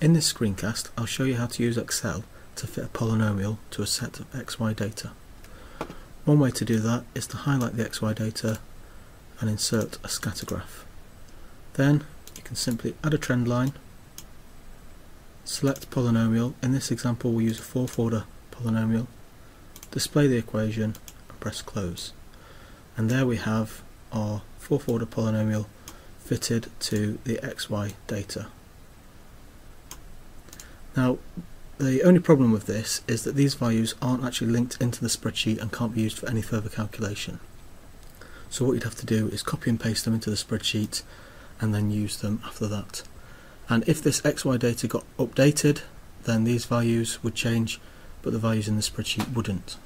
In this screencast I'll show you how to use Excel to fit a polynomial to a set of XY data. One way to do that is to highlight the XY data and insert a scatter graph. Then you can simply add a trend line, select polynomial, in this example we'll use a fourth order polynomial, display the equation and press close. And there we have our fourth order polynomial fitted to the XY data. Now the only problem with this is that these values aren't actually linked into the spreadsheet and can't be used for any further calculation. So what you'd have to do is copy and paste them into the spreadsheet and then use them after that. And if this XY data got updated then these values would change but the values in the spreadsheet wouldn't.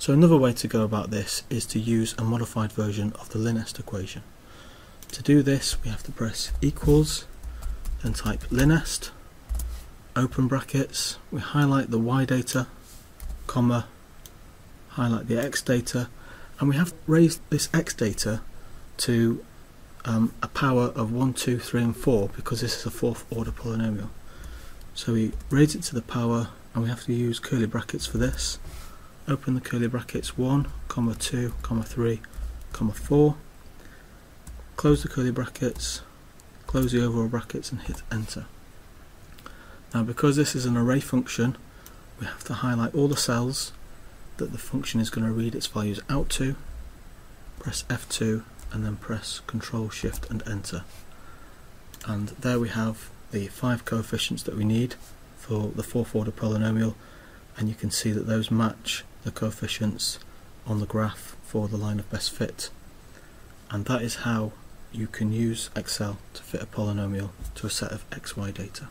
So another way to go about this is to use a modified version of the linest equation. To do this we have to press equals then type linest open brackets, we highlight the y data, comma, highlight the x data, and we have raised this x data to um, a power of 1, 2, 3 and 4 because this is a fourth order polynomial. So we raise it to the power and we have to use curly brackets for this. Open the curly brackets 1, comma 2, comma 3, comma 4. Close the curly brackets, close the overall brackets and hit enter. Now because this is an array function, we have to highlight all the cells that the function is going to read its values out to, press F2 and then press Control Shift and Enter. And there we have the five coefficients that we need for the fourth order polynomial and you can see that those match the coefficients on the graph for the line of best fit. And that is how you can use Excel to fit a polynomial to a set of XY data.